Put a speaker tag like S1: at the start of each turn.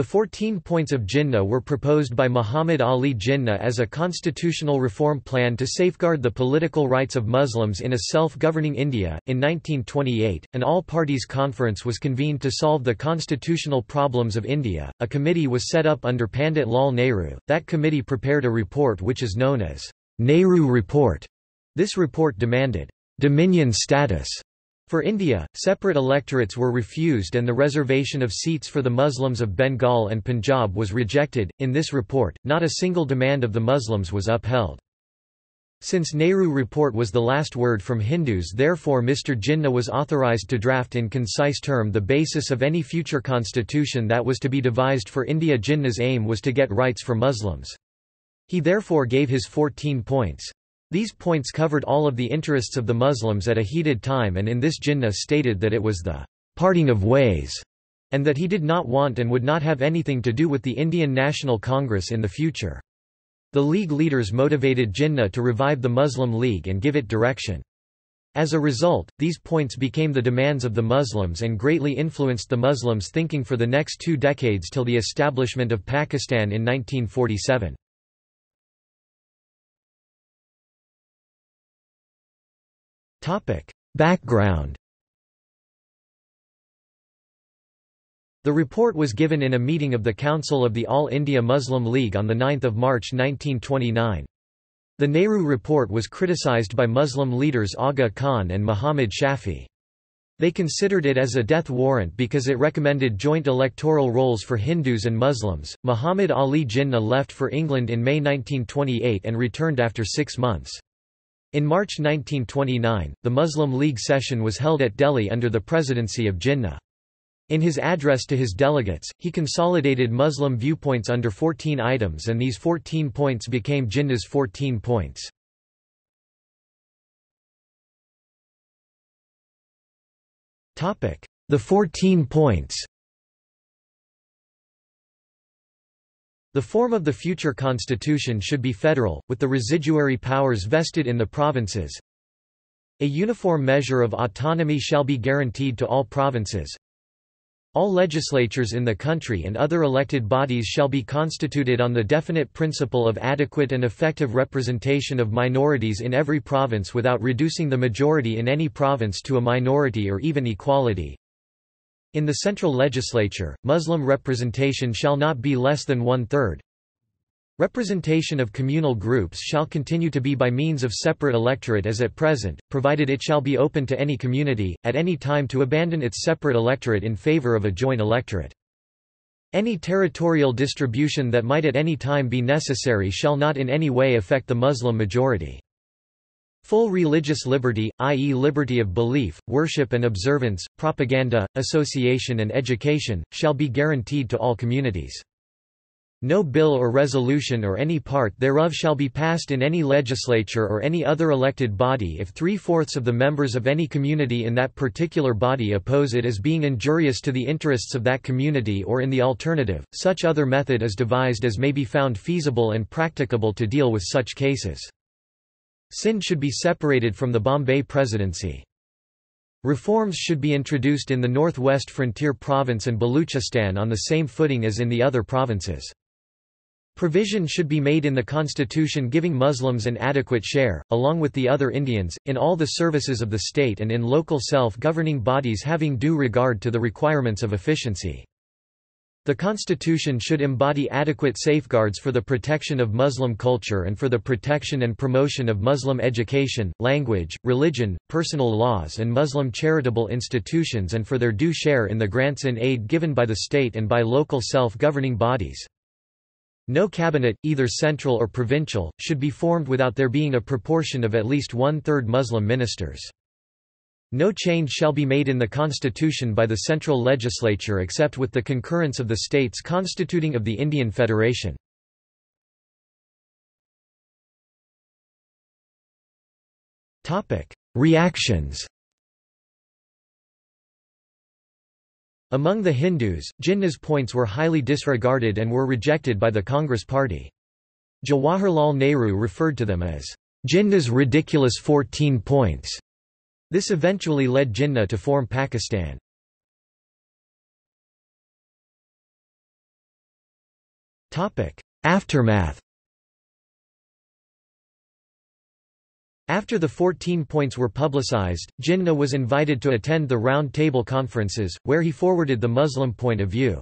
S1: The 14 points of Jinnah were proposed by Muhammad Ali Jinnah as a constitutional reform plan to safeguard the political rights of Muslims in a self-governing India. In 1928, an all-parties conference was convened to solve the constitutional problems of India. A committee was set up under Pandit Lal Nehru. That committee prepared a report which is known as Nehru Report. This report demanded dominion status for India, separate electorates were refused and the reservation of seats for the Muslims of Bengal and Punjab was rejected. In this report, not a single demand of the Muslims was upheld. Since Nehru report was the last word from Hindus therefore Mr Jinnah was authorised to draft in concise term the basis of any future constitution that was to be devised for India Jinnah's aim was to get rights for Muslims. He therefore gave his 14 points. These points covered all of the interests of the Muslims at a heated time and in this Jinnah stated that it was the parting of ways and that he did not want and would not have anything to do with the Indian National Congress in the future. The League leaders motivated Jinnah to revive the Muslim League and give it direction. As a result, these points became the demands of the Muslims and greatly influenced the Muslims thinking for the next two decades till the establishment of Pakistan in 1947. Background The report was given in a meeting of the Council of the All India Muslim League on 9 March 1929. The Nehru report was criticised by Muslim leaders Aga Khan and Muhammad Shafi. They considered it as a death warrant because it recommended joint electoral rolls for Hindus and Muslims. Muhammad Ali Jinnah left for England in May 1928 and returned after six months. In March 1929, the Muslim League session was held at Delhi under the presidency of Jinnah. In his address to his delegates, he consolidated Muslim viewpoints under 14 items and these 14 points became Jinnah's 14 points. The 14 points The form of the future constitution should be federal, with the residuary powers vested in the provinces. A uniform measure of autonomy shall be guaranteed to all provinces. All legislatures in the country and other elected bodies shall be constituted on the definite principle of adequate and effective representation of minorities in every province without reducing the majority in any province to a minority or even equality. In the central legislature, Muslim representation shall not be less than one-third. Representation of communal groups shall continue to be by means of separate electorate as at present, provided it shall be open to any community, at any time to abandon its separate electorate in favor of a joint electorate. Any territorial distribution that might at any time be necessary shall not in any way affect the Muslim majority. Full religious liberty, i.e. liberty of belief, worship and observance, propaganda, association and education, shall be guaranteed to all communities. No bill or resolution or any part thereof shall be passed in any legislature or any other elected body if three-fourths of the members of any community in that particular body oppose it as being injurious to the interests of that community or in the alternative, such other method is devised as may be found feasible and practicable to deal with such cases. Sindh should be separated from the Bombay Presidency. Reforms should be introduced in the Northwest Frontier Province and Baluchistan on the same footing as in the other provinces. Provision should be made in the constitution giving Muslims an adequate share, along with the other Indians, in all the services of the state and in local self-governing bodies having due regard to the requirements of efficiency. The constitution should embody adequate safeguards for the protection of Muslim culture and for the protection and promotion of Muslim education, language, religion, personal laws and Muslim charitable institutions and for their due share in the grants and aid given by the state and by local self-governing bodies. No cabinet, either central or provincial, should be formed without there being a proportion of at least one-third Muslim ministers. No change shall be made in the constitution by the central legislature except with the concurrence of the states constituting of the Indian Federation. Reactions Among the Hindus, Jinnah's points were highly disregarded and were rejected by the Congress Party. Jawaharlal Nehru referred to them as Jinnah's ridiculous 14 points. This eventually led Jinnah to form Pakistan. Aftermath After the 14 points were publicized, Jinnah was invited to attend the Round Table conferences, where he forwarded the Muslim point of view.